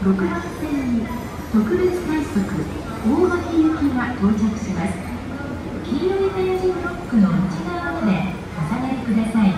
5番線に特別快速大垣行きが到着します。黄色いタイヤジブロックの内側まで重ねがください。